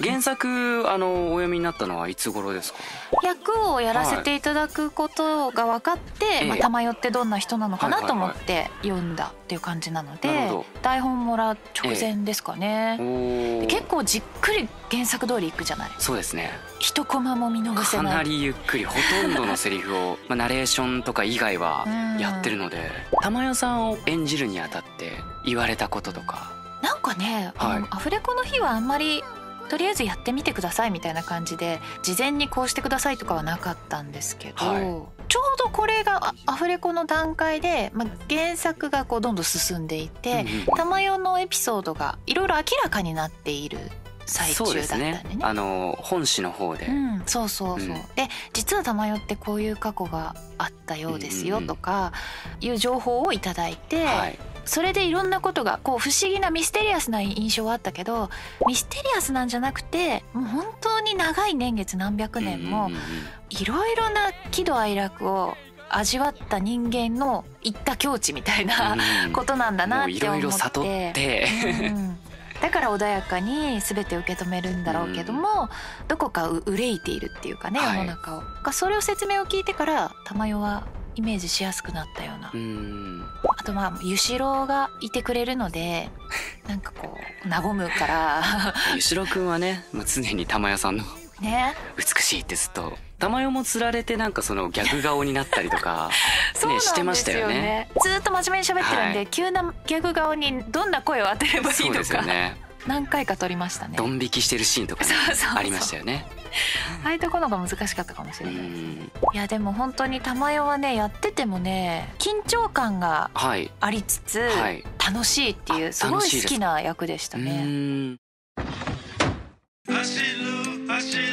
原作あのお読みになったのはいつ頃ですか？役をやらせていただくことが分かって、まあ、ええ玉代ってどんな人なのかなはいはいはいと思って読んだっていう感じなので、なるほど。台本もらう直前ですかね、おー。で結構じっくり原作通りいくじゃない？そうですね。一コマも見逃せない。かなりゆっくりほとんどのセリフを、まあ、ナレーションとか以外はうん。やってるので玉代さんを演じるにあたって言われたこととか。なんかね、あはい。のアフレコの日はあんまりとりあえずやってみてくださいみたいな感じで事前にこうしてくださいとかはなかったんですけど、はい。ちょうどこれがあアフレコの段階で、まあ、原作がこうどんどん進んでいて、うんのエピソードがいろいろ明らかになっている最中だったんですね。ね。あの本誌の方で、うん、そうそうそう、うん。で実は玉代ってこういう過去があったようですよとかいう情報をいただいて、はいそれでいろんなことがこう不思議なミステリアスな印象はあったけどミステリアスなんじゃなくてもう本当に長い年月何百年もいろいろな喜怒哀楽を味わった人間の行った境地みたいなうんことなんだなって思って。だから穏やかに全て受け止めるんだろうけども、どこかう憂いているっていうかね、はい。世の中を。がそれを説明を聞いてから玉代はイメージしやすくなったような、とまあゆしろがいてくれるので なんかこう和むから。ゆしろくんはねもう常に玉代さんのね。美しいってずっと玉代もつられてなんかそのギャグ顔になったりとか そうなんしてましたよね。ねずーっと真面目に喋ってるんで、はい。急なギャグ顔にどんな声を当てればいいそうですよのか、ね。何回か撮りましたね。ドン引きしてるシーンとかねそうそう。ありましたよね ああいうところが難しかったかもしれない。です、ね、いやでも本当に玉代はねやっててもね緊張感がありつつ、はい、楽しいっていうすごい好きな役でしたね。走る走る。